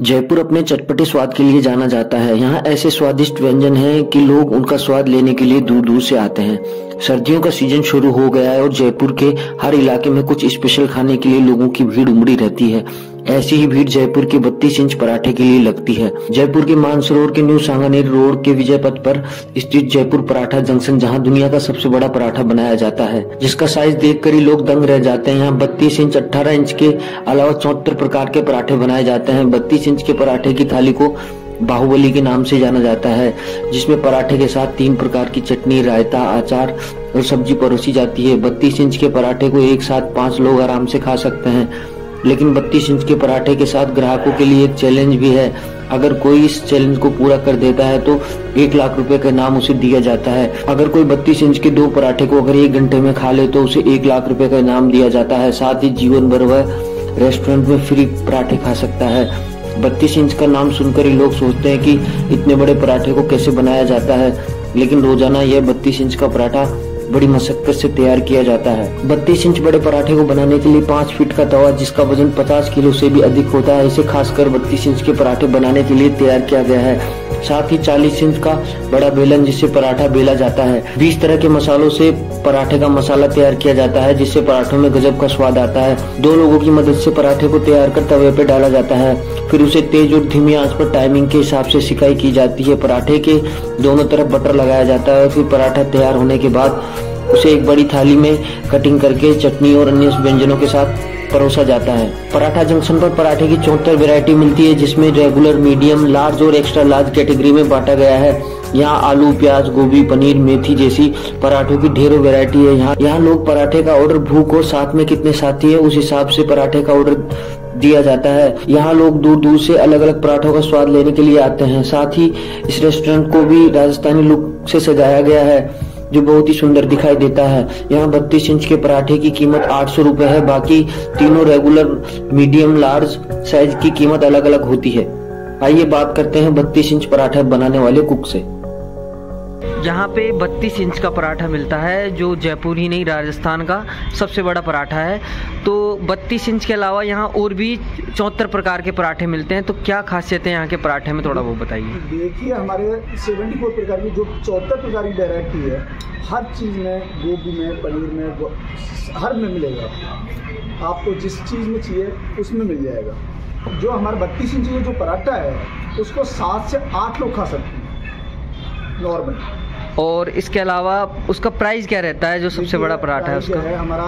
जयपुर अपने चटपटे स्वाद के लिए जाना जाता है। यहाँ ऐसे स्वादिष्ट व्यंजन हैं कि लोग उनका स्वाद लेने के लिए दूर दूर से आते हैं। सर्दियों का सीज़न शुरू हो गया है और जयपुर के हर इलाके में कुछ स्पेशल खाने के लिए लोगों की भीड़ उमड़ी रहती है। ऐसी ही भीड़ जयपुर के बत्तीस इंच पराठे के लिए लगती है। जयपुर के मानसरोवर के न्यू सांगानेर रोड के विजय पथ पर स्थित जयपुर पराठा जंक्शन, जहाँ दुनिया का सबसे बड़ा पराठा बनाया जाता है, जिसका साइज़ देखकर ही लोग दंग रह जाते हैं। यहाँ बत्तीस इंच, अठारह इंच के अलावा चौहत्तर प्रकार के पराठे बनाए जाते हैं। बत्तीस इंच के पराठे की थाली को बाहुबली के नाम से जाना जाता है, जिसमें पराठे के साथ तीन प्रकार की चटनी, रायता, अचार और सब्ज़ी परोसी जाती है। बत्तीस इंच के पराठे को एक साथ पाँच लोग आराम से खा सकते हैं, लेकिन बत्तीस इंच के पराठे के साथ ग्राहकों के लिए एक चैलेंज भी है। अगर कोई इस चैलेंज को पूरा कर देता है तो एक लाख रुपए का इनाम उसे दिया जाता है। अगर कोई बत्तीस इंच के दो पराठे को अगर एक घंटे में खा ले तो उसे एक लाख रुपए का इनाम दिया जाता है। साथ ही जीवन भर वह रेस्टोरेंट में फ्री पराठे खा सकता है। बत्तीस इंच का नाम सुनकर ही लोग सोचते हैं कि इतने बड़े पराठे को कैसे बनाया जाता है। लेकिन रोज़ाना यह बत्तीस इंच का पराठा बड़ी मशक्कत से तैयार किया जाता है। बत्तीस इंच बड़े पराठे को बनाने के लिए पाँच फीट का तवा, जिसका वज़न पचास किलो से भी अधिक होता है, इसे खासकर बत्तीस इंच के पराठे बनाने के लिए तैयार किया गया है। साथ ही 40 इंच का बड़ा बेलन जिससे पराठा बेला जाता है। 20 तरह के मसालों से पराठे का मसाला तैयार किया जाता है, जिससे पराठों में गजब का स्वाद आता है। दो लोगों की मदद से पराठे को तैयार कर तवे पे डाला जाता है। फिर उसे तेज और धीमी आँच पर टाइमिंग के हिसाब से सिकाई की जाती है। पराठे के दोनों तरफ़ बटर लगाया जाता है फिर पराठा तैयार होने के बाद उसे एक बड़ी थाली में कटिंग करके चटनी और अन्य व्यंजनों के साथ परोसा जाता है। पराठा जंक्शन पर पराठे की चौहत्तर वेरायटी मिलती है, जिसमें रेगुलर मीडियम लार्ज और एक्स्ट्रा लार्ज कैटेगरी में बांटा गया है। यहाँ आलू, प्याज, गोभी, पनीर, मेथी जैसी पराठों की ढेरों वैरायटी है। यहाँ यहाँ लोग पराठे का ऑर्डर भूख और साथ में कितने साथी है, उस हिसाब से पराठे का ऑर्डर दिया जाता है। यहाँ लोग दूर दूर से अलग अलग पराठों का स्वाद लेने के लिए आते हैं। साथ ही इस रेस्टोरेंट को भी राजस्थानी लुक से सजाया गया है, जो बहुत ही सुंदर दिखाई देता है। यहाँ बत्तीस इंच के पराठे की कीमत आठ सौ रूपए है। बाकी तीनों रेगुलर मीडियम लार्ज साइज़ की कीमत अलग अलग होती है। आइए बात करते हैं बत्तीस इंच पराठा बनाने वाले कुक से। यहाँ पे 32 इंच का पराठा मिलता है, जो जयपुर ही नहीं, राजस्थान का सबसे बड़ा पराठा है। तो 32 इंच के अलावा यहाँ और भी चौहत्तर प्रकार के पराठे मिलते हैं। तो क्या खासियत है यहाँ के पराठे में, थोड़ा वो बताइए। देखिए, हमारे 74 प्रकार की, जो चौहत्तर प्रकार की वेरायटी है, हर चीज़ में, गोभी में, पनीर में हर में मिलेगा। आपको जिस चीज़ में चाहिए, उसमें मिल जाएगा। जो हमारा बत्तीस इंच का जो पराठा है, उसको सात से आठ लोग खा सकते हैं। नॉर्मल। और इसके अलावा उसका प्राइस क्या रहता है जो सबसे बड़ा पराठा है उसका? है हमारा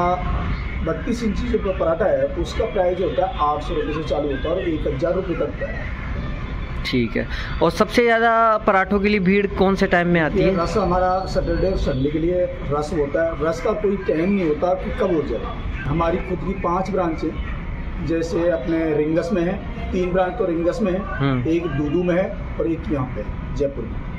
बत्तीस इंची जो पराठा है उसका प्राइस जो होता है आठ सौ रुपये से चालू होता है और एक हज़ार रुपये तक का है। ठीक है। और सबसे ज़्यादा पराठों के लिए भीड़ कौन से टाइम में आती है? रस हमारा सैटरडे और संडे के लिए रस होता है। रस का कोई टाइम नहीं होता कि कब हो जाए। हमारी खुद की पाँच ब्रांच है। जैसे अपने रिंगस में है तीन ब्रांच तो रिंगस में है हम्म। एक दूदू में है और एक यहाँ पे जयपुर में।